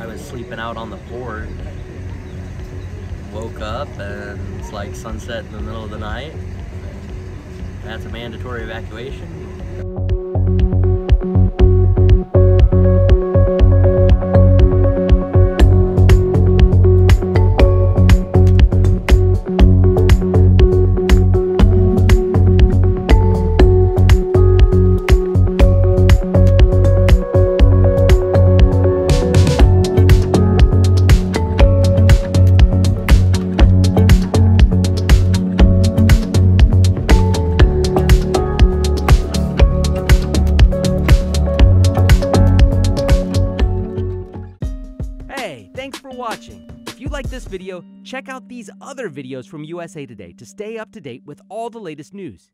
I was sleeping out on the porch. Woke up and it's like sunset in the middle of the night. That's a mandatory evacuation. Thanks for watching. If you like this video, check out these other videos from USA Today to stay up to date with all the latest news.